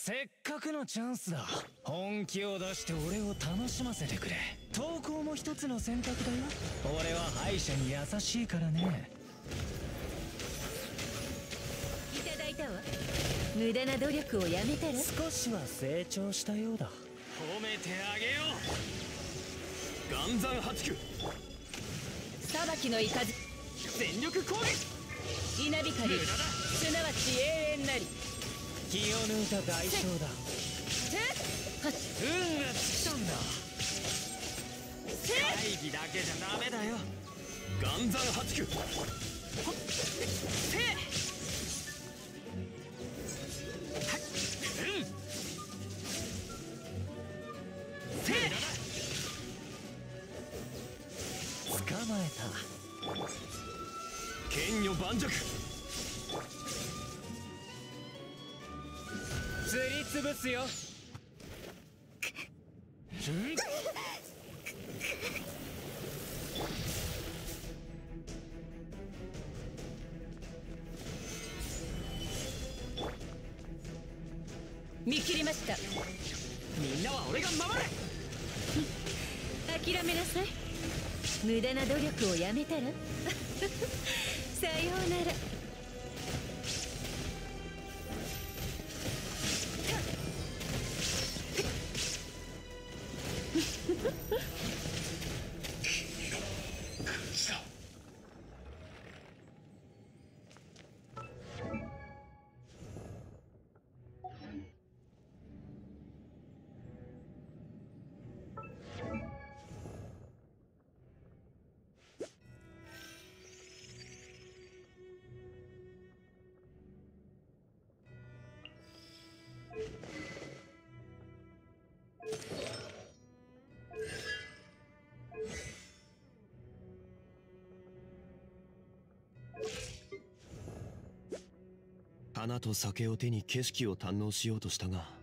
せっかくのチャンスだ。本気を出して俺を楽しませてくれ。投稿も一つの選択だよ。俺は敗者に優しいからね。いただいたわ。無駄な努力をやめたら？少しは成長したようだ。褒めてあげよう。岩山八九。裁きの雷全力攻撃。稲光すなわち永遠なり気を抜いた代償だ。運が尽きたんだ会議だけじゃダメだよ岩山八九捕まえた剣女盤石釣り潰すよ。見切りました。みんなは俺が守れ諦めなさい。無駄な努力をやめたら？さようなら花と酒を手に景色を堪能しようとしたが